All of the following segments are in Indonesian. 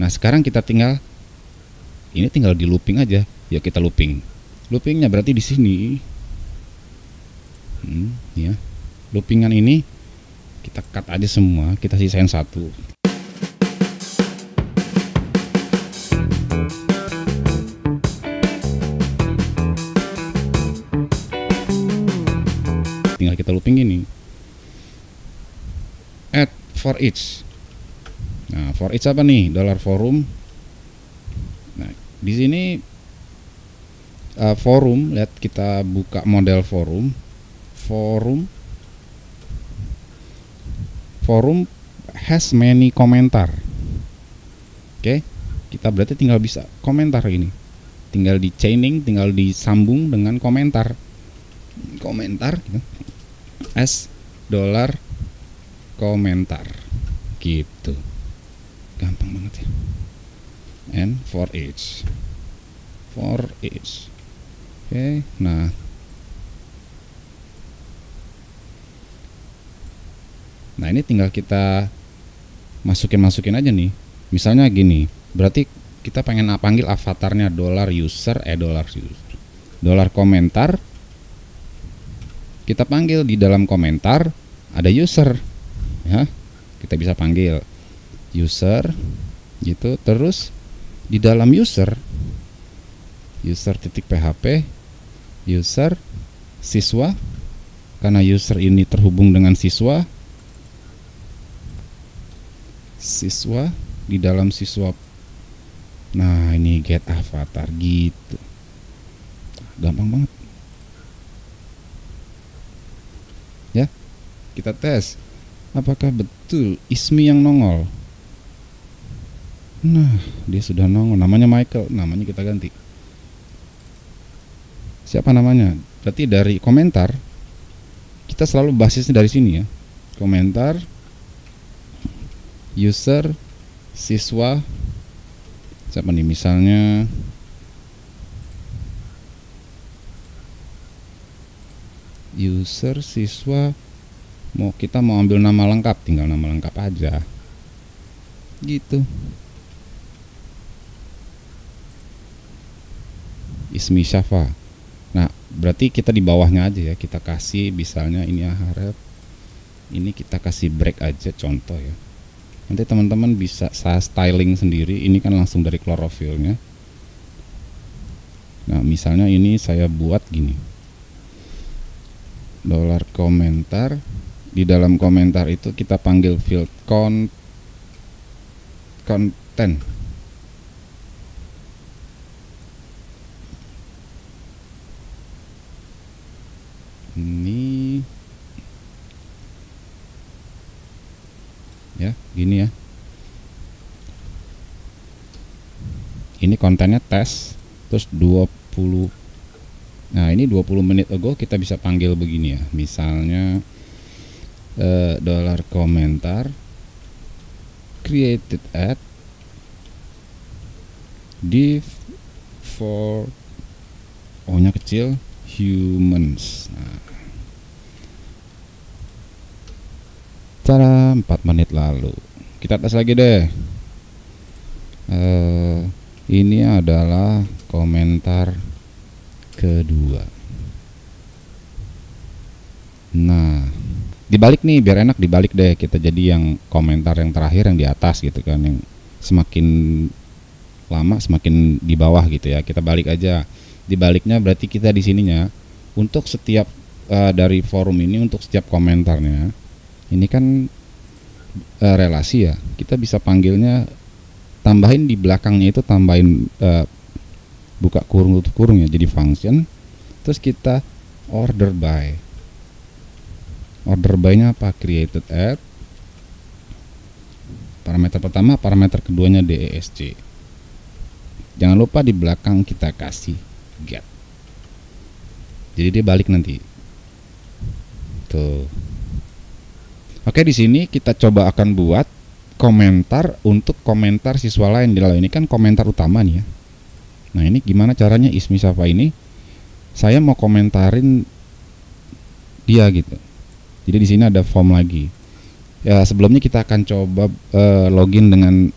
Nah sekarang kita tinggal ini tinggal di looping aja. Ya kita looping. Loopingnya berarti di sini. Hmm, ya. Loopingan ini kita cut aja semua. Kita sisain satu. Tinggal kita looping ini. Add for each. Nah, for each apa nih? Dollar forum. Nah, di sini uh, forum, lihat kita buka model forum. Forum forum has many komentar. Oke, kita berarti tinggal bisa komentar ini. Tinggal di chaining, tinggal disambung dengan komentar. Komentar gitu. S dolar komentar. Gitu. Gampang banget ya. And for each. For each. Oke, nah Nah ini tinggal kita masukin-masukin aja nih. Misalnya gini, berarti kita pengen panggil avatarnya dolar user eh dolar user. Dolar komentar kita panggil di dalam komentar ada user ya. Kita bisa panggil user gitu. Terus di dalam user user titik php user siswa karena user ini terhubung dengan siswa siswa di dalam siswa. Nah ini get avatar gitu. Gampang banget. Ya kita tes. Apakah betul Ismi yang nongol nah dia sudah nongol. Namanya Michael namanya kita ganti. Siapa namanya? Berarti dari komentar kita selalu basisnya dari sini ya. Komentar user siswa siapa nih misalnya? User siswa mau kita mau ambil nama lengkap tinggal nama lengkap aja. Gitu Ismi Syafa. Nah berarti kita di bawahnya aja ya. Kita kasih misalnya ini harap ini kita kasih break aja contoh ya. Nanti teman-teman bisa saya styling sendiri. Ini kan langsung dari klorofilnya. Nah misalnya ini saya buat gini. Dolar komentar. Di dalam komentar itu kita panggil field con konten ini ya gini ya ini kontennya tes terus 20 nah ini 20 menit ago kita bisa panggil begini ya misalnya eh, dolar komentar created at div for o nya kecil humans nah Cara 4 menit lalu. Kita tes lagi deh. Uh, ini adalah komentar kedua. Nah, dibalik nih biar enak dibalik deh kita jadi yang komentar yang terakhir yang di atas gitu kan yang semakin lama semakin di bawah gitu ya. Kita balik aja. Dibaliknya berarti kita di sininya untuk setiap uh, dari forum ini untuk setiap komentarnya ini kan e, relasi ya kita bisa panggilnya tambahin di belakangnya itu tambahin e, buka kurung tutup kurung ya jadi function. Terus kita order by order by nya apa? Created at parameter pertama parameter keduanya desc jangan lupa di belakang kita kasih get. Jadi dia balik nanti. Tuh. Oke, di sini kita coba akan buat komentar untuk komentar siswa lain di ini kan komentar utama nih ya. Nah, ini gimana caranya Ismi Safa ini? Saya mau komentarin dia gitu. Jadi di sini ada form lagi. Ya, sebelumnya kita akan coba uh, login dengan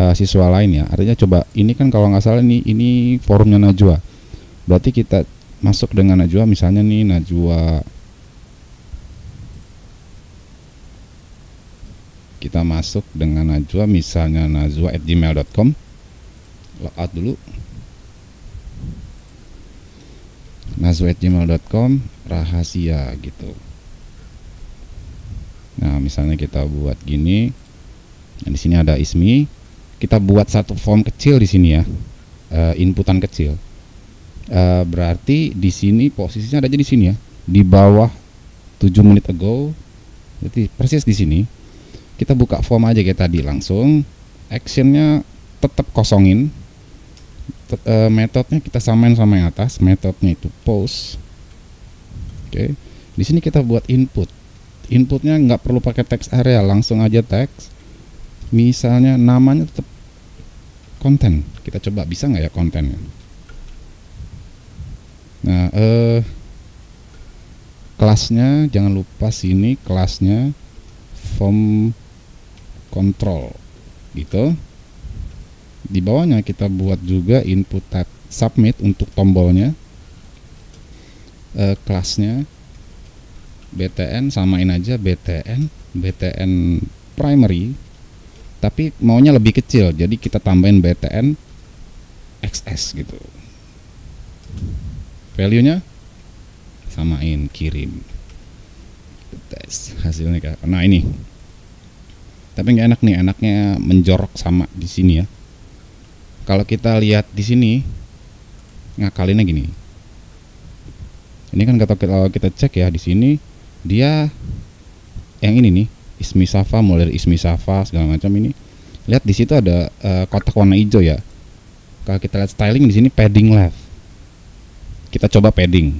uh, siswa lain ya. Artinya coba ini kan kalau nggak salah nih ini forumnya Najwa. Berarti kita masuk dengan Najwa misalnya nih Najwa kita masuk dengan Najwa misalnya najwa@gmail.com logout dulu. najwa@gmail.com rahasia gitu. Nah misalnya kita buat gini nah, di sini ada ismi. Kita buat satu form kecil di sini ya uh, inputan kecil. Uh, berarti di sini posisinya ada aja di sini ya di bawah 7 menit ago berarti persis di sini kita buka form aja kayak tadi langsung. Actionnya tetap kosongin. Tet, uh, metodenya kita samain sama yang atas metodenya itu post oke okay. di sini kita buat input. Inputnya nggak perlu pakai text area langsung aja teks misalnya namanya tetap konten. Kita coba bisa nggak ya kontennya? Nah eh kelasnya jangan lupa sini kelasnya form control gitu. Di bawahnya kita buat juga input tag submit untuk tombolnya e, kelasnya btn samain aja btn btn primary tapi maunya lebih kecil jadi kita tambahin btn xs gitu. Value nya samain kirim. Tes hasilnya nah ini tapi nggak enak nih enaknya menjorok sama di sini ya. Kalau kita lihat di sini ngakalinnya gini. Ini kan kalau kita cek ya di sini dia yang ini nih Ismi Safa mulai dari Ismi Safa segala macam ini. Lihat di situ ada uh, kotak warna hijau ya. Kalau kita lihat styling di sini padding left. Kita coba padding.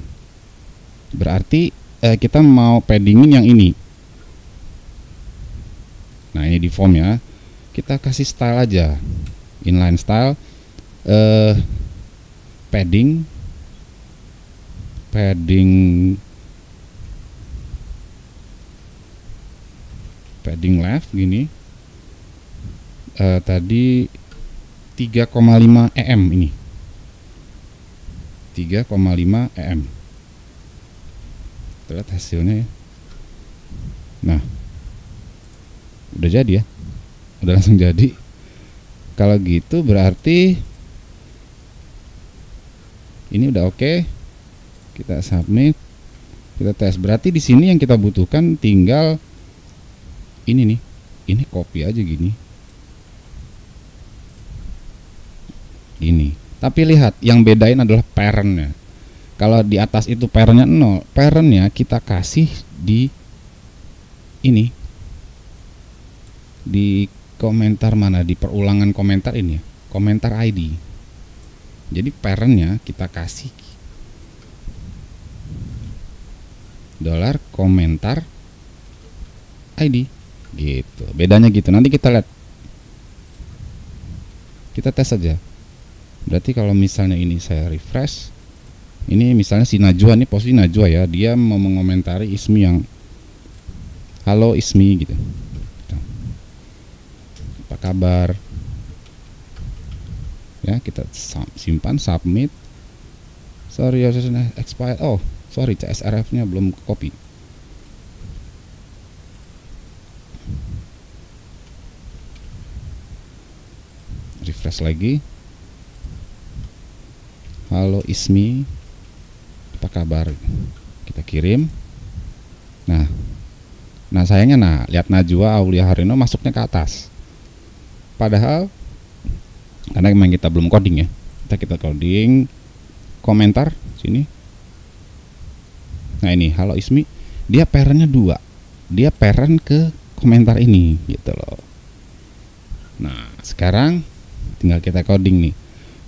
Berarti uh, kita mau paddingin yang ini nah ini di form ya. Kita kasih style aja. Inline style uh, padding padding padding left gini. Uh, tadi 3,5 em ini. 3,5 em lihat hasilnya ya. Nah udah jadi ya. Udah langsung jadi. Kalau gitu berarti ini udah oke. Okay. kita submit. Kita tes. Berarti di sini yang kita butuhkan tinggal ini nih. Ini copy aja gini. Ini. Tapi lihat yang bedain adalah parentnya. Kalau di atas itu parentnya nol parentnya kita kasih di ini di komentar mana? Di perulangan komentar ini ya? Komentar ID jadi parentnya kita kasih dolar komentar ID gitu. Bedanya gitu. Nanti kita lihat. Kita tes saja berarti kalau misalnya ini saya refresh ini misalnya si Najwa nih posisi Najwa ya. Dia mau mengomentari Ismi yang halo Ismi gitu kabar? Ya kita simpan submit. Sorry ya expired. Oh sorry CSRF nya belum copy. Refresh lagi. Halo Ismi. Apa kabar? Kita kirim. Nah nah sayangnya nah lihat Najwa Aulia Harino masuknya ke atas padahal karena memang kita belum coding ya kita kita coding komentar sini. Nah ini halo Ismi. Dia parentnya dua. Dia parent ke komentar ini gitu loh. Nah sekarang tinggal kita coding nih.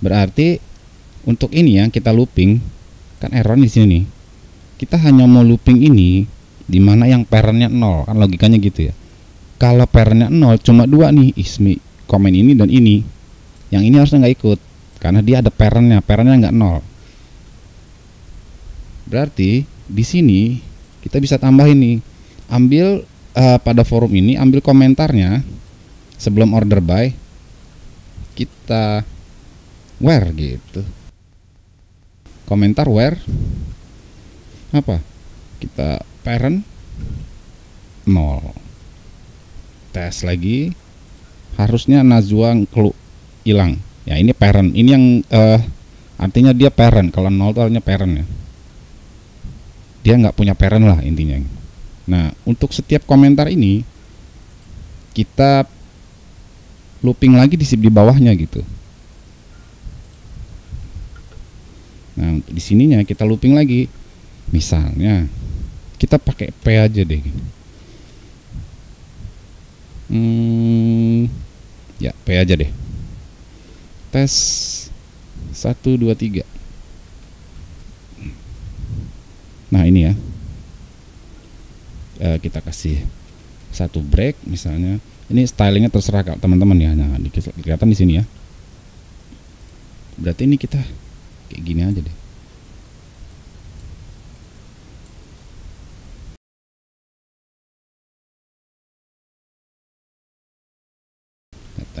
Berarti untuk ini ya kita looping kan error di sini nih. Kita hanya mau looping ini di mana yang parentnya nol. Kan logikanya gitu ya. Kalau parentnya nol cuma dua nih ismi komen ini dan ini. Yang ini harusnya nggak ikut karena dia ada parentnya parentnya nggak nol. Berarti di sini kita bisa tambah ini ambil uh, pada forum ini ambil komentarnya. Sebelum order by kita where gitu. Komentar where apa? Kita parent nol. Tes lagi harusnya Najwa hilang. Ya ini parent. Ini yang uh, artinya dia parent. Kalau nol itu artinya parent ya. Dia nggak punya parent lah intinya. Nah untuk setiap komentar ini kita looping lagi di di bawahnya gitu. Nah untuk di sininya kita looping lagi. Misalnya kita pakai P aja deh. Hmm, ya P aja deh. Tes 1 2 3 nah ini ya. E, kita kasih satu break misalnya. Ini stylingnya terserah teman-teman ya. Nah kelihatan di sini ya. Berarti ini kita kayak gini aja deh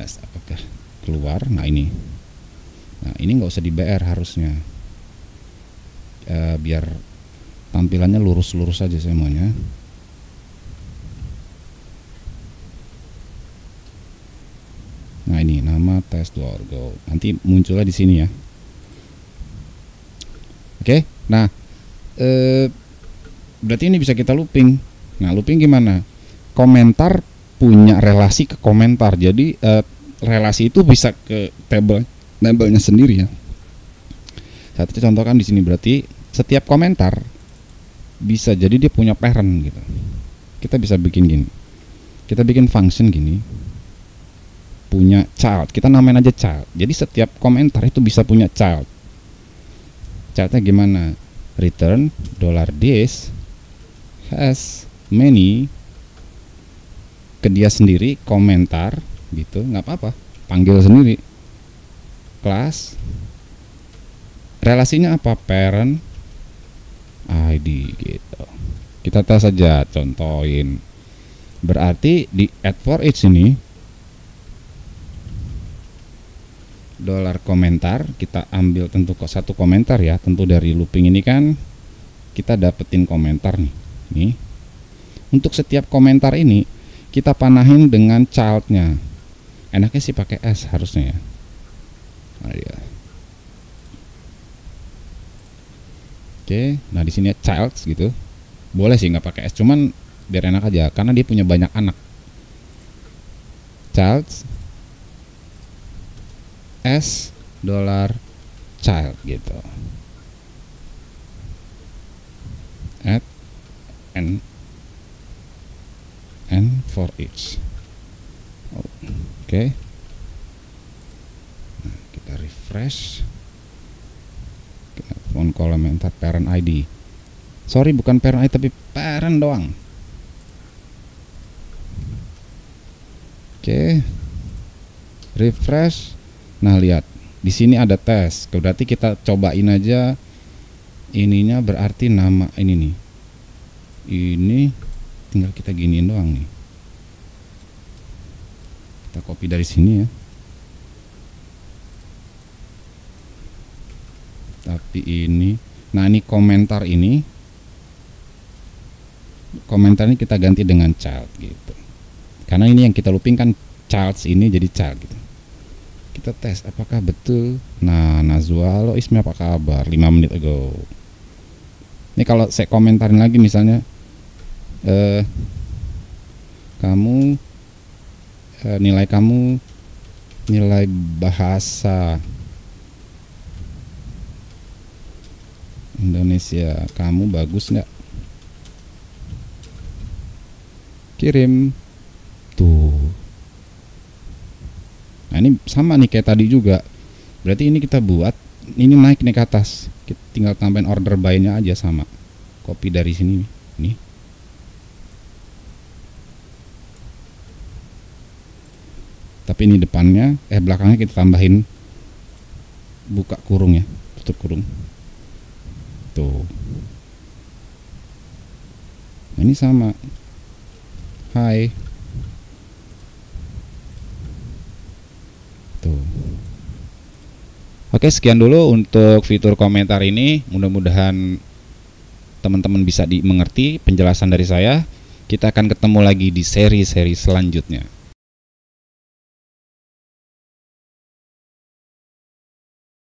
tes apakah keluar? Nah ini. Nah ini nggak usah di BR harusnya. E, biar tampilannya lurus-lurus saja semuanya. Nah ini nama tes go nanti munculnya di sini ya. Oke nah e, berarti ini bisa kita looping. Nah looping gimana? Komentar punya relasi ke komentar. Jadi uh, relasi itu bisa ke table tabelnya sendiri ya. Satu contohkan di sini berarti setiap komentar bisa jadi dia punya parent gitu. Kita bisa bikin gini. Kita bikin function gini. Punya child. Kita namain aja child. Jadi setiap komentar itu bisa punya child. Childnya gimana? Return dollar $this has many ke dia sendiri komentar gitu. Nggak apa-apa. Panggil sendiri. Kelas. Relasinya apa? Parent ID gitu. Kita tes saja contohin. Berarti di add for each ini dolar komentar kita ambil tentu kok satu komentar ya. Tentu dari looping ini kan kita dapetin komentar nih. Nih. Untuk setiap komentar ini kita panahin dengan childnya enaknya sih pakai S harusnya ya. Nah, dia. oke nah di sini child gitu. Boleh sih nggak pakai S cuman biar enak aja karena dia punya banyak anak. Child. S dollar child gitu. At n and for each oke. Okay. nah, kita refresh. Kita phone komentar parent ID sorry bukan parent ID tapi parent doang. Oke. Okay. refresh. Nah lihat. Di sini ada tes. Berarti kita cobain aja. Ininya berarti nama ini nih. Ini tinggal kita giniin doang nih. Kita copy dari sini ya. Tapi ini nah ini komentar ini komentar ini kita ganti dengan child gitu. Karena ini yang kita looping kan child ini jadi child gitu. Kita tes apakah betul? Nah Nazwa lo Ismi apa kabar? 5 menit ago. Ini kalau saya komentarin lagi misalnya eh, kamu eh, nilai kamu nilai bahasa Indonesia. Kamu bagus nggak? Kirim. Tuh. Nah ini sama nih kayak tadi juga. Berarti ini kita buat ini naik nih ke atas. Kita tinggal tambahin order buy-nya aja sama. Copy dari sini nih ini depannya eh belakangnya kita tambahin buka kurung ya tutup kurung tuh nah, ini sama hai Gitu. Oke, sekian dulu untuk fitur komentar ini. Mudah-mudahan teman-teman bisa dimengerti penjelasan dari saya. Kita akan ketemu lagi di seri-seri selanjutnya.